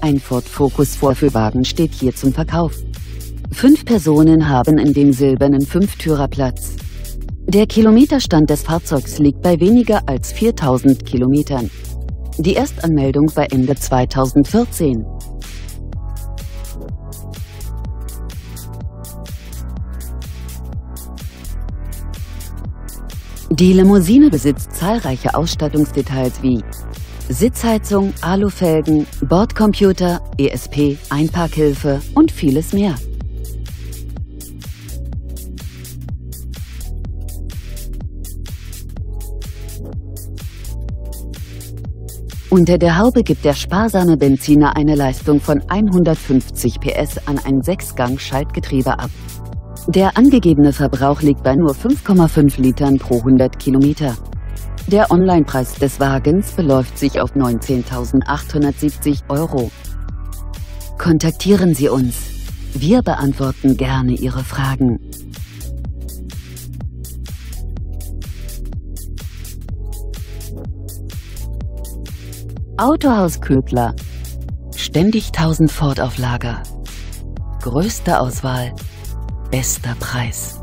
Ein Ford Focus Vorführwagen steht hier zum Verkauf. Fünf Personen haben in dem silbernen Fünftürer Platz. Der Kilometerstand des Fahrzeugs liegt bei weniger als 4000 Kilometern. Die Erstanmeldung war Ende 2014. Die Limousine besitzt zahlreiche Ausstattungsdetails wie Sitzheizung, Alufelgen, Bordcomputer, ESP, Einparkhilfe und vieles mehr. Unter der Haube gibt der sparsame Benziner eine Leistung von 150 PS an ein 6-Gang-Schaltgetriebe ab. Der angegebene Verbrauch liegt bei nur 5,5 Litern pro 100 Kilometer. Der Onlinepreis des Wagens beläuft sich auf 19.870 Euro. Kontaktieren Sie uns. Wir beantworten gerne Ihre Fragen. Autohaus Ködler. Ständig 1000 Ford auf Lager. Größte Auswahl, Bester Preis.